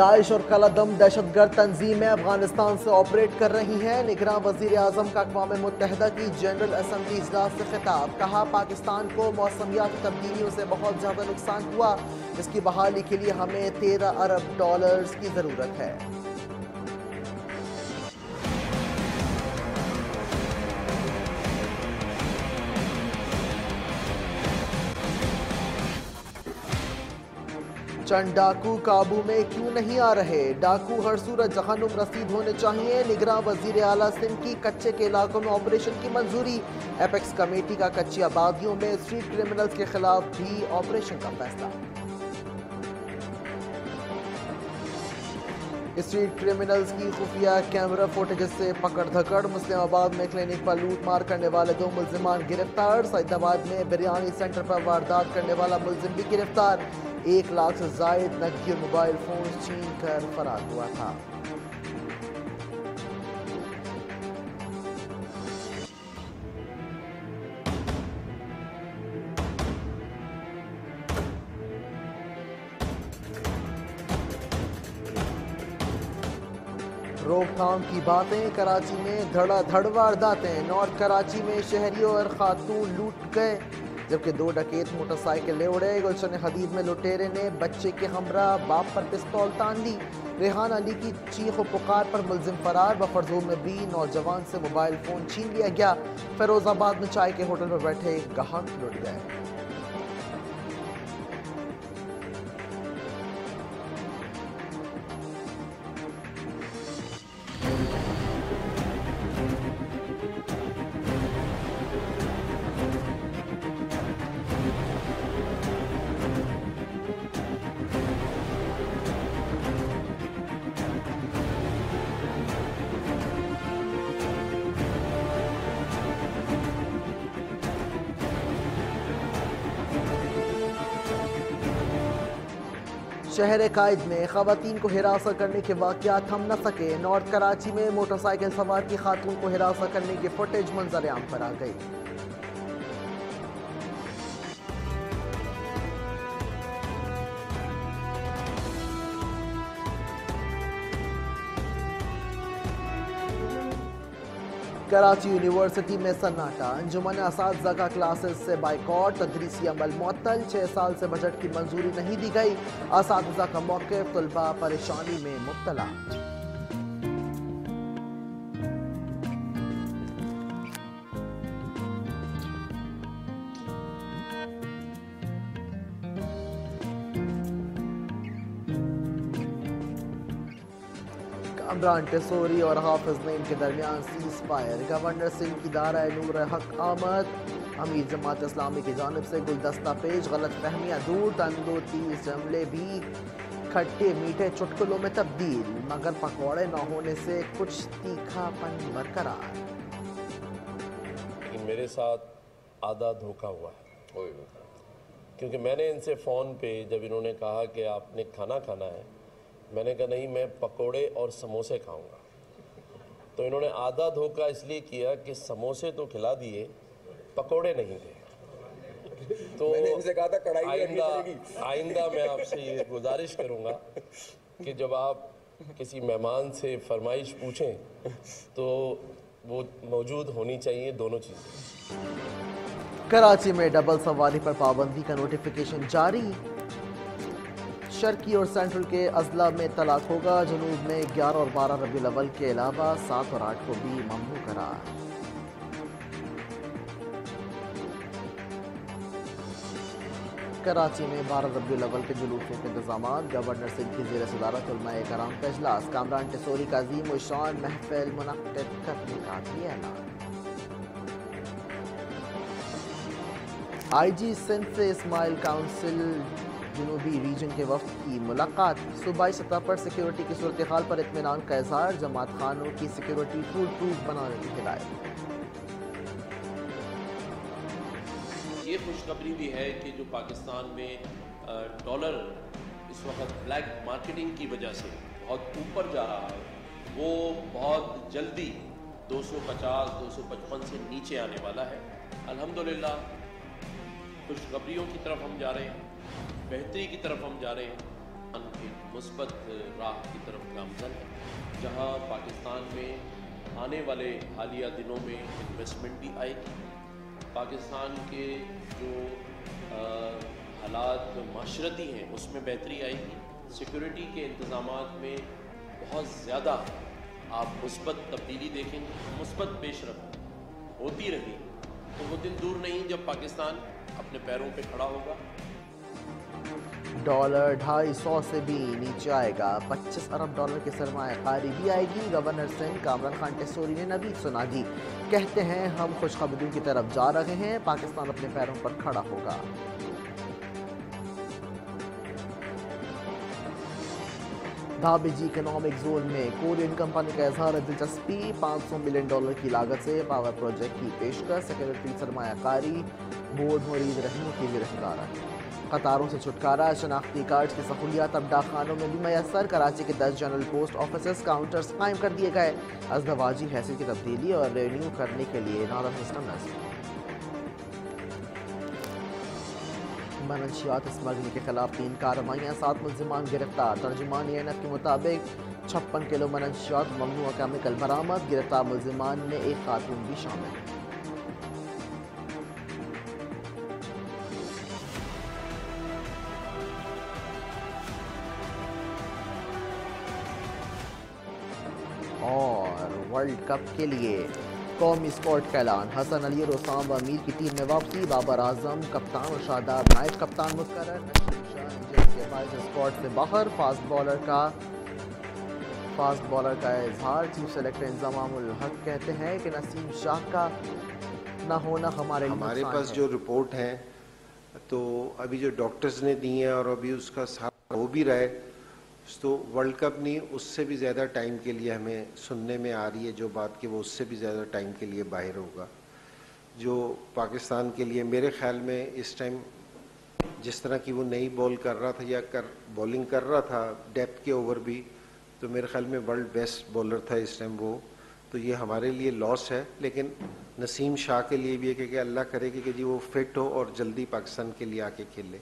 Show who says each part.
Speaker 1: Daesh और कलादम दहशतगर्द तंजीमें अफ़गानिस्तान से operate कर रही हैं। निगरान वज़ीर अजम का अकवा मुतहदा की जनरल असम्बली इजलास से खिताब। कहा, पाकिस्तान को मौसमियात तब्दीलियों से बहुत ज़्यादा नुकसान हुआ। इसकी बहाली के लिए हमें तेरह अरब डॉलर्स की ज़रूरत है। चंद डाकू काबू में क्यों नहीं आ रहे? डाकू हर सूरत जहनुम रसीद होने चाहिए। निगरान वज़ीर आला सिंह की कच्चे के इलाकों में ऑपरेशन की मंजूरी। एपेक्स कमेटी का कच्ची आबादियों में स्ट्रीट क्रिमिनल्स के खिलाफ भी ऑपरेशन का फैसला। स्ट्रीट क्रिमिनल्स की खुफिया कैमरा फुटेज से पकड़ धकड़ मुस्लिमाबाद में क्लिनिक पर लूट मार करने वाले दो मुलजमान गिरफ़्तार, सैदाबाद में बिरयानी सेंटर पर वारदात करने वाला मुलजिम भी गिरफ़्तार। एक लाख से जायद नकदी मोबाइल फ़ोन छीन कर फरार हुआ था। रोकथाम की बातें, कराची में धड़ाधड़ वारदातें, नॉर्थ कराची में शहरियों और खातून लूट गए, जबकि दो डकैत मोटरसाइकिल ले उड़े। गुलशन हदीद में लुटेरे ने बच्चे के हमरा, बाप पर पिस्तौल तान दी रेहान अली की चीख व पुकार पर मुलजिम फरार। बफरजों में भी नौजवान से मोबाइल फ़ोन छीन लिया गया। फिरोजाबाद में चाय के होटल में बैठे गाहक लुट गए। शहर कायद में खातन को हिरासत करने के वाकत थम न सके। नॉर्थ कराची में मोटरसाइकिल सवार की खातून को हिरासत करने की फुटेज मंजर आम पर आ गई कराची यूनिवर्सिटी में सन्नाटा। अंजुमन इस का क्लासेस से बाइकआउट, तदरीसी अमल मअतल छः साल से बजट की मंजूरी नहीं दी गई। इस का मौके, तलबा परेशानी में मुबतला। इमरान टेसोरी और हाफिज नईम के दरमियान सीज फायर गवर्नर सिंह की दारा नूर हक आमद। अमीर जमात इस्लामी की जानब से गुलदस्ता पेश गलत फहमियाँ दूर तंदो तीस जमले भी खट्टे मीठे चुटकुलों में तब्दील मगर पकौड़े न होने से कुछ तीखापन बरकरार।
Speaker 2: मेरे साथ आधा धोखा हुआ है। क्योंकि मैंने इनसे फ़ोन पे जब इन्होंने कहा कि आपने खाना खाना है मैंने कहा नहीं मैं पकोड़े और समोसे खाऊँगा। तो इन्होंने आधा धोखा इसलिए किया कि समोसे तो खिला दिए पकोड़े नहीं थे।
Speaker 3: तो मैंने इनसे कहा था कढ़ाई
Speaker 2: आइंदा आइंदा मैं आपसे ये गुजारिश करूँगा कि जब आप किसी मेहमान से फरमाइश पूछें तो वो मौजूद होनी चाहिए दोनों चीज़ें।
Speaker 1: कराची में डबल सवारी पर पाबंदी का नोटिफिकेशन जारी। शर्की और सेंट्रल के अजला में तलाक होगा। जनूब में ग्यारह और बारह रबी अवल के अलावा सात और आठ को भी ममनू करार। कराची में बारह रबी अवल के जुलूसों के इंतज़ाम गवर्नर सिंह की जेर सदारत कराम का अजलास कामरान टेसोरी का अजीम शान महफिल मुनद करने का भी ऐलान। आई जी सिंध से इस्माइल काउंसिल जनूबी रीजन के वफद की मुलाकात। सूबाई सतह पर सिक्योरिटी की सूरत हाल पर इतमान का इजहार, जमात खानों की सिक्योरिटी फूल प्रूफ बनाने की हिदायत।
Speaker 4: ये खुशखबरी भी है कि जो पाकिस्तान में डॉलर इस वक्त ब्लैक मार्केटिंग की वजह से बहुत ऊपर जा रहा है, वो बहुत जल्दी 250 255 से नीचे आने वाला है। अल्हम्दुलिल्लाह खुशखबरियों की तरफ़ हम जा रहे हैं, बेहतरी की तरफ़ हम जा रहे हैं। एक मुस्बत राह की तरफ़ गामजन है, जहाँ पाकिस्तान में आने वाले हालिया दिनों में इन्वेस्टमेंट भी आएगी। पाकिस्तान के जो हालात माशरती हैं, उसमें बेहतरी आएगी। सिक्योरिटी के इंतज़ाम में बहुत ज़्यादा आप मुस्बत तब्दीली देखेंगे। मुस्बत पेशरफ होती रही। तो वो दिन दूर नहीं, जब पाकिस्तान अपने पैरों पे खड़ा होगा।
Speaker 1: डॉलर ढाई सौ से भी नीचे आएगा। 25 अरब डॉलर की सरमाकारी भी आएगी गवर्नर सिंह कामरान खान टेसोरी ने नबी सुना दी। कहते हैं, हम खुशखबरी की तरफ़ जा रहे हैं। पाकिस्तान अपने पैरों पर खड़ा होगा। धाबेजी इकोनॉमिक जोन में कोरियन कंपनी का इजहार दिलचस्पी। 500 मिलियन डॉलर की लागत से पावर प्रोजेक्ट की पेशकश। सेक्रेटरी सरमाकारी बोर्ड मरीज़ रहने की गिरफ़्तार कतारों से छुटकारा, शनाख्ती कार्ड की सहूलियात अब डाकखानों में भी मैसर। कराची के दस जनरल पोस्ट ऑफ़िस काउंटर्स कायम कर दिए गए। अजदवाजी हैसियत की तब्दीली और रेन्यू करने के लिए नारा सिस्टम नस्ब मनशियात स्मगलिंग के खिलाफ तीन कार्रवाइयाँ, सात मुलजमान गिरफ़्तार। तर्जुमान एन एफ़ के मुताबिक छप्पन किलो मनशियात ममनुआ केमिकल बरामद, गिरफ़्तार मुलजमान में एक खातून भी शामिल। और वर्ल्ड कप के लिए कौमी स्क्वाड का ऐलान। हसन अली और ओसामा अमीर की टीम में वापसी। बाबर आज़म कप्तान और शादाब नायब कप्तान मुकर स्क्वाड से बाहर फास्ट बॉलर का फास्ट बॉलर का इजहार। चीफ सेलेक्टर इंजमाम हक कहते हैं कि नसीम शाह का ना होना हमारे
Speaker 5: हमारे पास जो रिपोर्ट है तो अभी जो डॉक्टर्स ने दी है और अभी उसका सारा हो भी रहा है तो वर्ल्ड कप नहीं, उससे भी ज़्यादा टाइम के लिए हमें सुनने में आ रही है जो बात कि वो उससे भी ज़्यादा टाइम के लिए बाहर होगा। जो पाकिस्तान के लिए मेरे ख्याल में इस टाइम जिस तरह की वो नई बॉल कर रहा था या कर बॉलिंग कर रहा था डेप्थ के ओवर भी तो मेरे ख्याल में वर्ल्ड बेस्ट बॉलर था इस टाइम वो। तो ये हमारे लिए लॉस है, लेकिन नसीम शाह के लिए भी है कि कि अल्लाह करे कि कि जी वो फिट हो और जल्दी पाकिस्तान के लिए आके खेले।